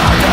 Another